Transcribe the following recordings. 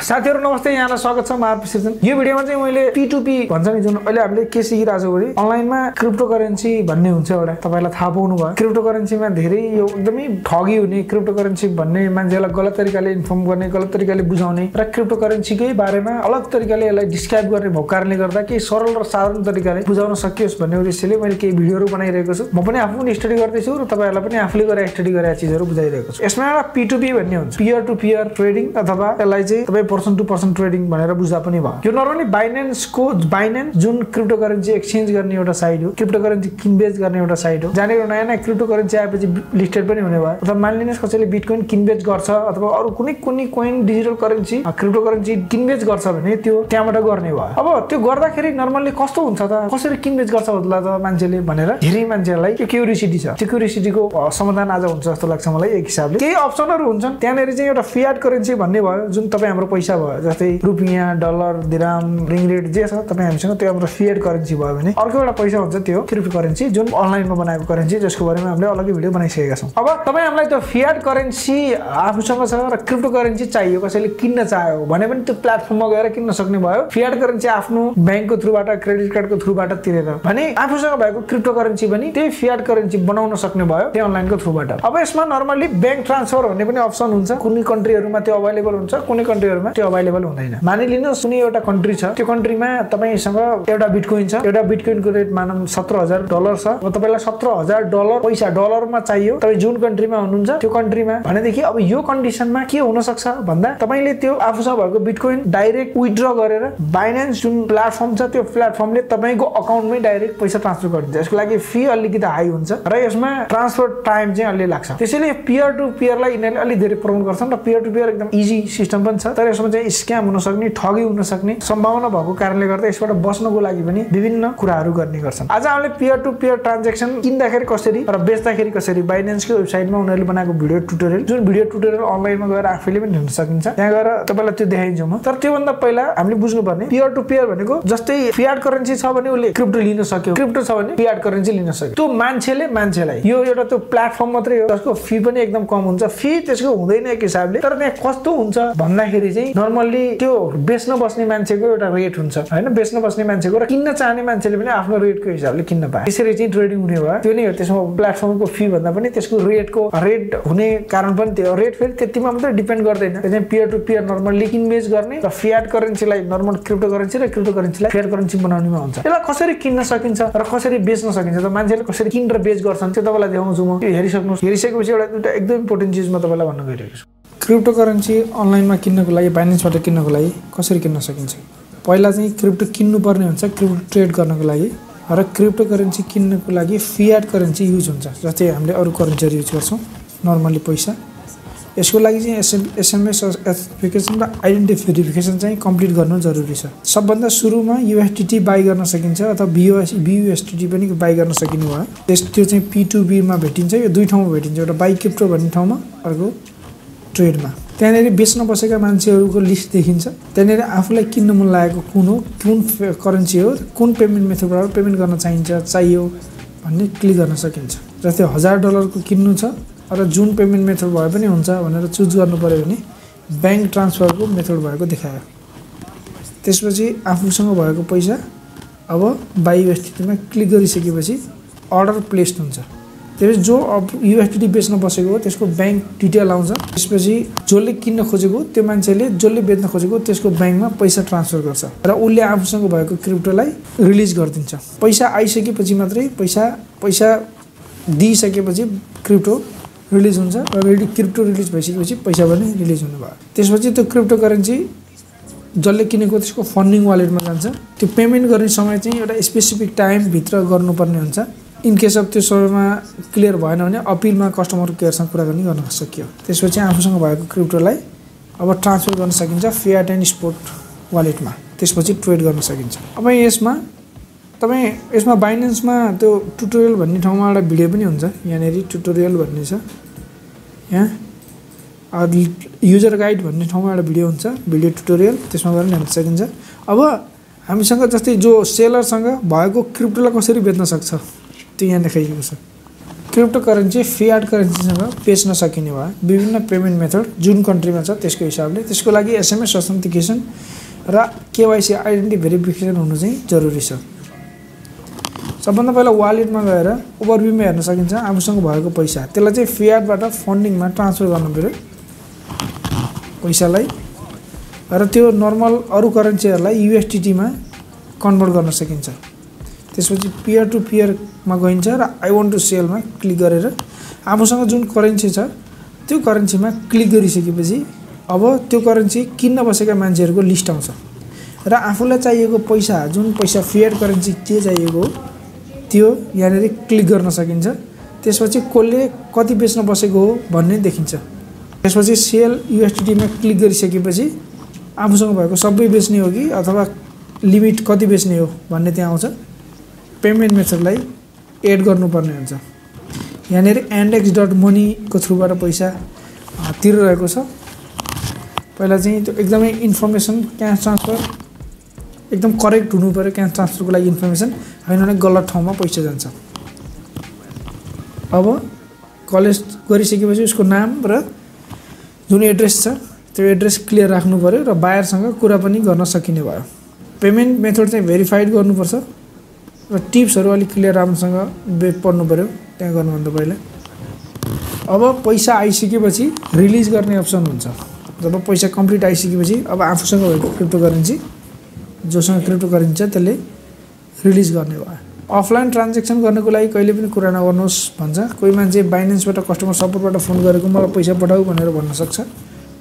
साथीहरू नमस्ते यहाँलाई स्वागत छ म आरपी सिर्जन। यो भिडियोमा चाहिँ मैले पी भन्छ नि जुन अहिले हामीले के सिकिरहेको छु अनलाइनमा क्रिप्टो करेन्सी भन्ने हुन्छ एउटा तपाईँलाई थाहा पाउनु भयो। क्रिप्टो करेन्सीमा धेरै यो एकदमै ठगी हुने क्रिप्टो करेन्सी भन्ने मान्छेलाई गलत तरिकाले इन्फर्म गर्ने गलत तरिकाले बुझाउने र क्रिप्टो करेन्सीकै बारेमा अलग तरिकाले यसलाई डिस्क्राइब गर्ने भएको कारणले गर्दा केही सरल र साधारण तरिकाले बुझाउन सकियोस् भन्ने उद्देश्यले मैले केही भिडियोहरू बनाइरहेको छु। म पनि आफू पनि स्टडी गर्दैछु र तपाईँहरूलाई पनि आफूले गरेर स्टडी गरेर चिजहरू बुझाइरहेको छु। यसमा एउटा पिटुपी भन्ने हुन्छ। पियर टु पियर ट्रेडिङ अथवा यसलाई चाहिँ पर्सन टु पर्सन ट्रेडिङ भनेर बुझ्दा पनि भयो। यो नर्मली बाइनेन्सको बाइनेन्स जुन क्रिप्टो करेन्सी एक्सचेन्ज गर्ने एउटा साइड हो क्रिप्टो करेन्सी किनबेच गर्ने एउटा साइड हो जहाँनिर नयाँ नयाँ क्रिप्टो करेन्सी आएपछि लिस्टेड पनि हुने भयो। अथवा मानिलिनुहोस् कसैले बिटकोइन किनबेच गर्छ अथवा अरू कुनै कुनै coin digital currency crypto currency किनबेच गर्छ भने त्यो त्यहाँबाट गर्ने भयो। अब त्यो गर्दाखेरि नर्मल्ली कस्तो हुन्छ त? कसरी किनबेच गर्छ होला त मान्छेले भनेर धेरै मान्छेहरूलाई त्यो क्युरिसिटी छ त्यो क्युरिसिटीको समाधान आज हुन्छ जस्तो लाग्छ मलाई एक हिसाबले। केही अप्सनहरू हुन्छन्। त्यहाँनिर चाहिँ एउटा फियाट करेन्सी भन्ने भयो जुन तपाईँ हाम्रो पैसा भयो जस्तै रुपियाँ डलर दिराम रिङ रेट जे छ तपाईँ हामीसँग त्यो हाम्रो फिएड करेन्सी भयो भने अर्को एउटा पैसा हुन्छ त्यो क्रिप्टो करेन्सी जुन अनलाइनमा बनाएको करेन्सी जसको बारेमा हामीले अलग्गै भिडियो बनाइसकेका छौँ। अब तपाईँ हामीलाई त्यो फियाट करेन्सी आफूसँग छ र क्रिप्टो करेन्सी चाहियो कसैले किन्न चाह्यो भने पनि त्यो प्लेटफर्ममा गएर किन्न सक्ने भयो। फियाट करेन्सी आफ्नो ब्याङ्कको थ्रुबाट क्रेडिट कार्डको थ्रुबाट तिरेर भने आफूसँग भएको क्रिप्टो करेन्सी पनि त्यही फियाट करेन्सी बनाउन सक्ने भयो त्यो अनलाइनको थ्रुबाट। अब यसमा नर्मली ब्याङ्क ट्रान्सफर भन्ने पनि अप्सन हुन्छ। कुनै कन्ट्रीहरूमा त्यो अभाइलेबल हुन्छ कुनै कन्ट्रीहरूमा त्यो अभाइलेबल हुँदैन। मानिलिनुहोस् कुनै एउटा कन्ट्री छ। त्यो कन्ट्रीमा तपाईँसँग एउटा बिटकोइन छ। एउटा बिटकोइनको रेट मानौँ सत्र हजार डलर छ। अब तपाईँलाई सत्र हजार डलर पैसा डलरमा चाहियो। तपाईँ जुन कन्ट्रीमा हुनुहुन्छ त्यो कन्ट्रीमा भनेदेखि अब यो कन्डिसनमा के हुन सक्छ भन्दा तपाईँले त्यो आफूसँग भएको बिटकोइन डाइरेक्ट विथड्र गरेर बाइनेन्स जुन प्लेटफर्म छ त्यो प्लेटफर्मले तपाईँको अकाउन्टमै डाइरेक्ट पैसा ट्रान्सफर गरिदिन्छ। यसको लागि फी अलिकति हाई हुन्छ र यसमा ट्रान्सफर टाइम चाहिँ अलि लाग्छ। त्यसैले पियर टु पियरलाई यिनीहरूले अलिक धेरै प्रमोट गर्छन् र पियर टु पियर एकदम इजी सिस्टम पनि छ। तर यसमा चाहिँ स्क्याम हुन सक्ने ठगी हुन सक्ने सम्भावना भएको कारणले गर्दा यसबाट बस्नको लागि पनि विभिन्न कुराहरू गर्ने गर्छन्। आज हामीले पियर टु पियर ट्रान्जेक्सन किन्दाखेरि कसरी र बेच्दाखेरि कसरी बाइनेन्सको वेबसाइटमा उनीहरूले बनाएको भिडियो टुटोरियल जुन भिडियो टुटोरियल अनलाइनमा गएर आफैले पनि हेर्न सकिन्छ। त्यहाँ गएर तपाईँलाई त्यो देखाइन्छ म। तर त्योभन्दा पहिला हामीले बुझ्नुपर्ने पियर टु पियर भनेको जस्तै फियाट करेन्सी छ भने उसले क्रिप्टो लिन सक्यो क्रिप्टो छ भने फियाट करेन्सी लिन सक्यो। त्यो मान्छेले मान्छेलाई यो एउटा त्यो प्लेटफर्म मात्रै हो जसको फी पनि एकदम कम हुन्छ। फी त्यसको हुँदैन एक हिसाबले तर त्यहाँ कस्तो हुन्छ भन्दाखेरि चाहिँ नर्मल्ली त्यो बेच्न बस्ने मान्छेको एउटा रेट हुन्छ होइन? बेच्न बस्ने मान्छेको र किन्न चाहने मान्छेले पनि आफ्नो रेटको हिसाबले किन्न पाए। त्यसरी चाहिँ ट्रेडिङ हुने भयो। त्यो नै हो। त्यसमा प्लेटफर्मको फी भन्दा पनि त्यसको रेटको रेट हुने कारण पनि त्यो रेट फेरि त्यतिमा मात्रै डिपेन्ड गर्दैन। त्यो चाहिँ पियर टु पियर नर्मल्ली किनबेच गर्ने र फियाट करेन्सीलाई नर्मल क्रिप्टो करेन्सी र क्रिप्टो करेन्सीलाई फियाट करेन्सी बनाउनेमा हुन्छ। यसलाई कसरी किन्न सकिन्छ र कसरी बेच्न सकिन्छ? त मान्छेले कसरी किन र बेच गर्छन्? त्यो तपाईँलाई देखाउँछु म। हेरिसक्नुहोस्। हेरिसकेपछि एउटा एकदम इम्पोर्टेन्ट चिज म तपाईँलाई भन्न गइरहेको छु। क्रिप्टो करेन्सी अनलाइनमा किन्नको लागि बाइनेन्सबाट किन्नको लागि कसरी किन्न सकिन्छ? पहिला चाहिँ क्रिप्टो किन्नुपर्ने हुन्छ क्रिप्टो ट्रेड गर्नको लागि र क्रिप्टो करेन्सी किन्नको लागि फियाट करेन्सी युज हुन्छ जस्तै हामीले अरू करेन्सीहरू युज गर्छौँ नर्मली पैसा। यसको लागि चाहिँ एसएम एसएमएस एथेन्टिफिकेसन र आइडेन्टिटी भेरिफिकेसन चाहिँ कम्प्लिट गर्नु जरुरी छ। सबभन्दा सुरुमा युएसटिटी बाई गर्न सकिन्छ अथवा बियुएस बियुएसटिटी पनि बाई गर्न सकिने भयो। त्यस त्यो चाहिँ पिटुबीमा भेटिन्छ यो दुई ठाउँमा भेटिन्छ एउटा बाई क्रिप्टो भन्ने ठाउँमा अर्को ट्रेडमा। त्यहाँनिर बेच्न बसेका मान्छेहरूको लिस्ट देखिन्छ। त्यहाँनिर आफूलाई किन्न मन लागेको कुन हो कुन करेन्सी हो कुन पेमेन्ट मेथडबाट पेमेन्ट गर्न चाहिन्छ चाहियो भन्ने क्लिक गर्न सकिन्छ। जस्तै हजार डलरको किन्नु छ र जुन पेमेन्ट मेथड भए पनि हुन्छ भनेर चुज गर्नु पऱ्यो भने ब्याङ्क ट्रान्सफरको मेथड भएको देखायो। त्यसपछि आफूसँग भएको पैसा अब बाई युएसटिटीमा क्लिक गरिसकेपछि अर्डर प्लेस्ड हुन्छ। त्यसपछि जो अब युएसटिटी बेच्न बसेको हो त्यसको ब्याङ्क डिटेल आउँछ। त्यसपछि जसले किन्न खोजेको त्यो मान्छेले जसले बेच्न खोजेको त्यसको ब्याङ्कमा पैसा ट्रान्सफर गर्छ। र उसले आफूसँग भएको क्रिप्टोलाई रिलिज गरिदिन्छ। पैसा आइसकेपछि मात्रै पैसा पैसा दिइसकेपछि क्रिप्टो रिलिज हुन्छ। र क्रिप्टो रिलिज भइसकेपछि पैसा पनि रिलिज हुने भयो। त्यसपछि त्यो क्रिप्टो करेन्सी जसले किनेको त्यसको फन्डिङ वालेटमा जान्छ। त्यो पेमेन्ट गर्ने समय चाहिँ एउटा स्पेसिफिक टाइमभित्र गर्नुपर्ने हुन्छ। इन केस अफ त्यो समयमा क्लियर भएन भने अपिलमा कस्टमर केयरसँग कुराकानी गर्न सकियो। त्यसपछि आफूसँग भएको क्रिप्टोलाई अब ट्रान्सफर गर्न सकिन्छ फियाट एन्ड स्पोर्ट वालेटमा त्यसपछि ट्रेड गर्न सकिन्छ। अब यसमा तपाईँ यसमा बाइनेन्समा त्यो टुटोरियल भन्ने ठाउँमा एउटा भिडियो पनि हुन्छ। यहाँनिर टुटोरियल भन्ने छ। यहाँ युजर गाइड भन्ने ठाउँमा एउटा भिडियो हुन्छ। भिडियो टुटोरियल त्यसमा गएर हेर्न सकिन्छ। अब हामीसँग जस्तै जो सेलरसँग भएको क्रिप्टोलाई कसरी बेच्न सक्छ? त्यो यहाँ देखाइएको छ। क्रिप्टो करेन्सी फियाट करेन्सीसँग बेच्न सकिने भयो। विभिन्न पेमेन्ट मेथड जुन कन्ट्रीमा छ त्यसको हिसाबले। त्यसको लागि एसएमएस अथेन्टिकेसन र केवाइसी आइडेन्टिटी भेरिफिकेसन हुनु चाहिँ जरुरी छ। सबभन्दा पहिला वालेटमा गएर ओभरभ्यूमा हेर्न सकिन्छ आफूसँग भएको पैसा। त्यसलाई चाहिँ फियाटबाट फन्डिङमा ट्रान्सफर गर्नु पऱ्यो पैसालाई। र त्यो नर्मल अरू करेन्सीहरूलाई युएसटिटीमा कन्भर्ट गर्न सकिन्छ। त्यसपछि पियर टु पियरमा गइन्छ र आई वान्ट टु सेलमा क्लिक गरेर आफूसँग जुन करेन्सी छ त्यो करेन्सीमा क्लिक गरिसकेपछि अब त्यो करेन्सी किन्न बसेका मान्छेहरूको लिस्ट आउँछ। र आफूलाई चाहिएको पैसा जुन पैसा फिएड करेन्सी के चाहिएको हो त्यो यहाँनिर क्लिक गर्न सकिन्छ। त्यसपछि कसले कति बेच्न बसेको हो भन्ने देखिन्छ। त्यसपछि सेल युएसटिटीमा क्लिक गरिसकेपछि आफूसँग भएको सबै बेच्ने हो कि अथवा लिमिट कति बेच्ने हो भन्ने त्यहाँ आउँछ। पेमेन्ट मेथडलाई एड गर्नुपर्ने हुन्छ। यहाँनिर एन्डेक्स डट मनीको थ्रुबाट पैसा तिरिरहेको छ। पहिला चाहिँ त्यो एकदमै इन्फर्मेसन क्यास ट्रान्सफर एकदम करेक्ट हुनु पऱ्यो क्यास ट्रान्सफरको लागि इन्फर्मेसन होइन भने गलत ठाउँमा पैसा जान्छ। अब कलेज गरिसकेपछि उसको नाम र जुन एड्रेस छ त्यो एड्रेस क्लियर राख्नु पऱ्यो र बायरसँग कुरा पनि गर्न सकिने भयो। पेमेन्ट मेथड चाहिँ भेरिफाइड गर्नुपर्छ। र टिप्सहरू अलिक क्लियर राम्रोसँग पढ्नु पऱ्यो त्यहाँ गर्नुभन्दा पहिला। अब पैसा आइसकेपछि रिलिज गर्ने अप्सन हुन्छ। जब पैसा कम्प्लिट आइसकेपछि अब आफूसँग भएको क्रिप्टो करेन्सी जोसँग क्रिप्टो करेन्सी छ त्यसले रिलिज गर्ने भयो। अफलाइन ट्रान्जेक्सन गर्नको लागि कहिले पनि कुरा नगर्नुहोस् भन्छ। कोही मान्छे बाइनेन्सबाट कस्टमर सपोर्टबाट फोन गरेको मलाई पैसा पठाऊ भनेर भन्न सक्छ।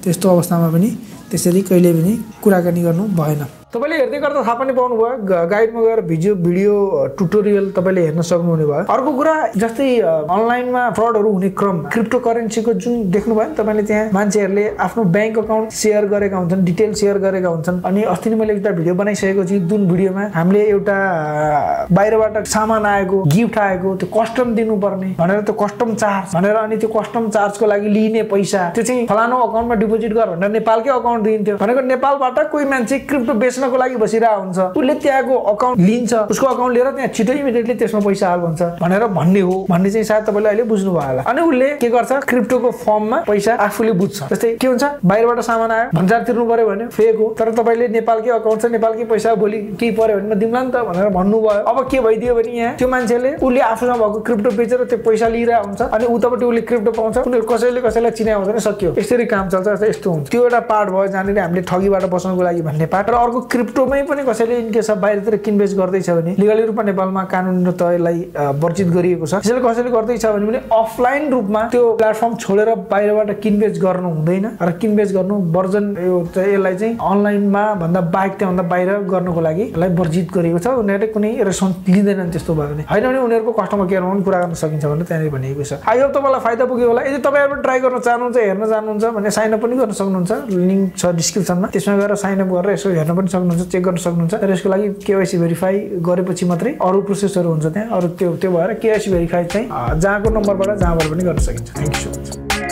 त्यस्तो अवस्थामा पनि त्यसरी कहिले पनि कुराकानी गर्नु भएन। तपाईँले हेर्दै गर्दा थाहा पनि पाउनुभयो गाइडमा गएर भिडियो भिडियो टुटोरियल तपाईँले हेर्न सक्नुहुने भयो। अर्को कुरा जस्तै अनलाइनमा फ्रडहरू हुने क्रम क्रिप्टो करेन्सीको जुन देख्नुभयो नि तपाईँले त्यहाँ मान्छेहरूले आफ्नो ब्याङ्क अकाउन्ट सेयर गरेका हुन्छन् डिटेल सेयर गरेका हुन्छन्। अनि अस्ति नै मैले एउटा भिडियो बनाइसकेको छु जुन भिडियोमा हामीले एउटा बाहिरबाट सामान आएको गिफ्ट आएको त्यो कस्टम दिनुपर्ने भनेर त्यो कस्टम चार्ज भनेर अनि त्यो कस्टम चार्जको लागि लिने पैसा त्यो चाहिँ फलानु अकाउन्टमा डिपोजिट गर भनेर नेपालकै अकाउन्ट दिन्थ्यो भनेको नेपालबाट कोही मान्छे क्रिप्टो बेच्नको लागि बसिरहेको हुन्छ। उसले त्यहाँको अकाउन्ट लिन्छ। उसको अकाउन्ट लिएर त्यहाँ छिटो इमिडिएटली त्यसमा पैसा आएको हुन्छ। भनेर भन्ने हो। भन्ने चाहिँ सायद तपाईँले अहिले बुझ्नु भयो होला। अनि उसले के गर्छ? क्रिप्टोको फर्ममा पैसा आफूले बुझ्छ। जस्तै के हुन्छ? बाहिरबाट सामान आयो। भन्जार तिर्नु पर्यो भने फेक हो। तर तपाईँले नेपालकै अकाउन्ट छ नेपालकै पैसा भोलि केही पर्यो भने म दिउँला नि त भनेर भन्नुभयो। अब के भइदियो भने यहाँ? त्यो मान्छेले उसले आफूसँग भएको क्रिप्टो बेचेर त्यो पैसा लिइरहेको हुन्छ। अनि उतापट्टि उसले क्रिप्टो पाउँछ। उनीहरू कसैले कसैलाई चिनायो भने सक्यो। यसरी काम चल्छ यस्तो हुन्छ। त्यो एउटा पार्ट भयो जहाँनिर हामीले ठगीबाट बस्नको लागि भन्ने पार्ट र अर्को क्रिप्टोमै पनि कसैले इनकेस बाहिरतिर किनबेच गर्दैछ भने लिगली रूपमा नेपालमा कानुन यसलाई वर्जित गरिएको छ। त्यसैले कसैले गर्दैछ भने पनि अफलाइन रूपमा त्यो प्लेटफर्म छोडेर बाहिरबाट किनबेच गर्नु हुँदैन र किनबेच गर्नु वर्जन यो यसलाई चाहिँ अनलाइनमा भन्दा बाहेक त्योभन्दा बाहिर गर्नुको लागि यसलाई वर्जित गरिएको छ। उनीहरूले कुनै रेस्पोन्स लिँदैनन् त्यस्तो भयो भने। होइन भने उनीहरूको कस्टमर केयरमा पनि कुरा गर्न सकिन्छ भनेर त्यहाँनिर भनिएको छ। आई होप तपाईँलाई फाइदा पुग्यो होला। यदि तपाईँहरू ट्राई गर्न चाहनुहुन्छ हेर्न चाहनुहुन्छ भने साइन अप पनि गर्न सक्नुहुन्छ। लिङ्क छ डिस्क्रिप्सनमा। त्यसमा गएर साइन अप गरेर यसो हेर्न पनि सक्नुहुन्छ। चेक गर्न सक्नुहुन्छ। र यसको लागि केवाइसी भेरिफाई गरेपछि मात्रै अरू प्रोसेसहरू हुन्छ त्यहाँ। अरू त्यो त्यो भएर केवाइसी भेरिफाई चाहिँ जहाँको नम्बरबाट जहाँबाट पनि गर्न सकिन्छ। Thank you so much